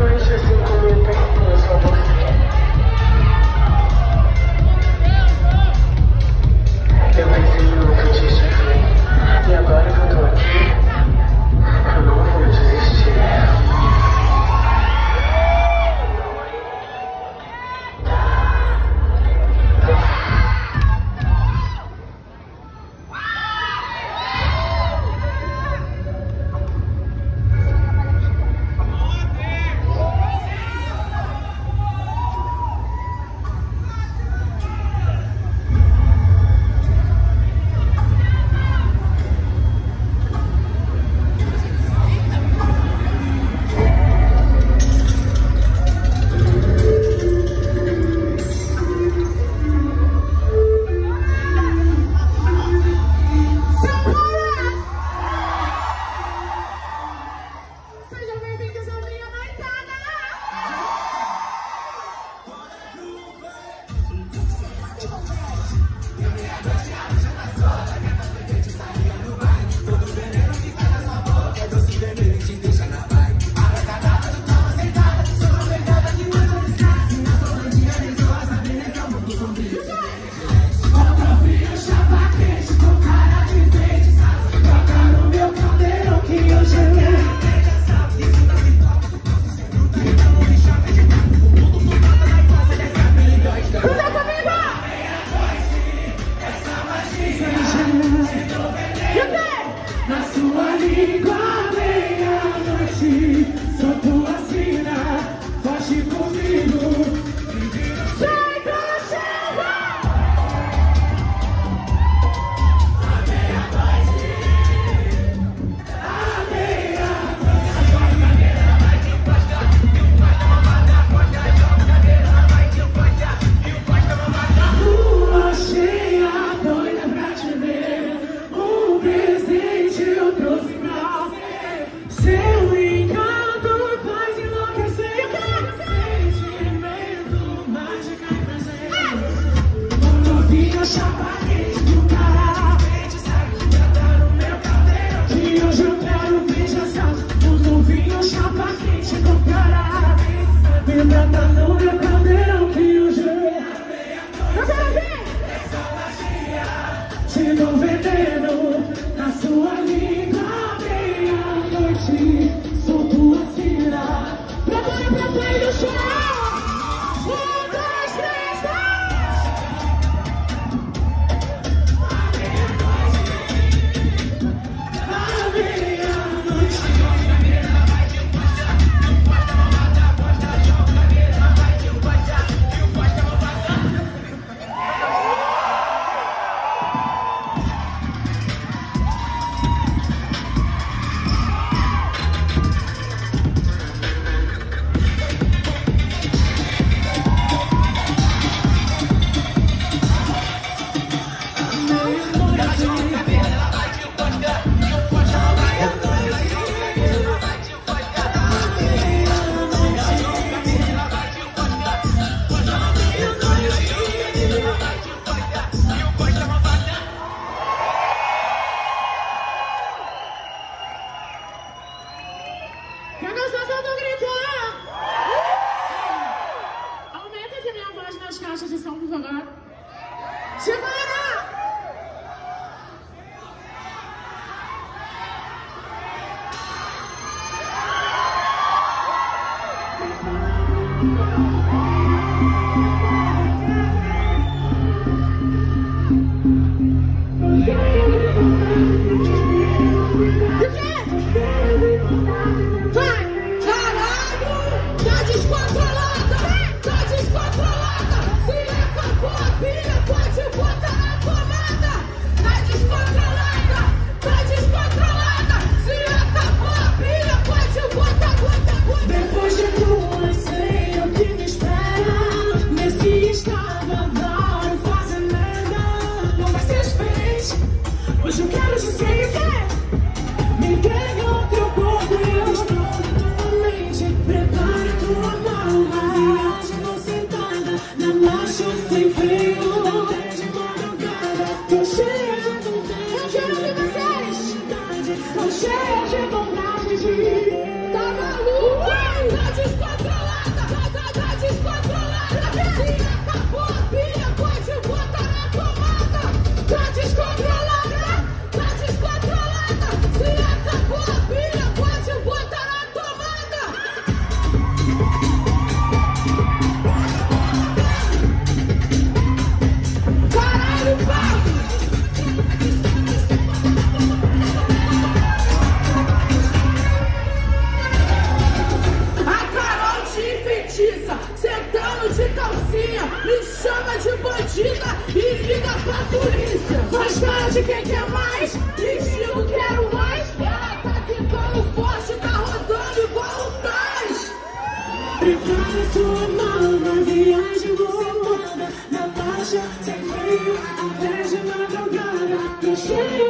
mais de 5 mil pessoas, amor. gostosa do gritar! Uh! Aumenta aqui minha voz nas caixas de som, por favor. Chegou! Hoje eu quero te ser, me entrega o teu prepara tua mala. Viagem concentrada na marcha sem freio. Na marcha,